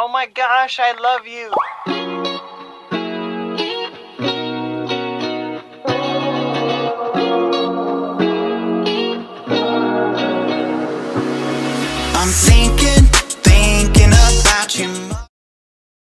Oh my gosh, I love you. I'm thinking.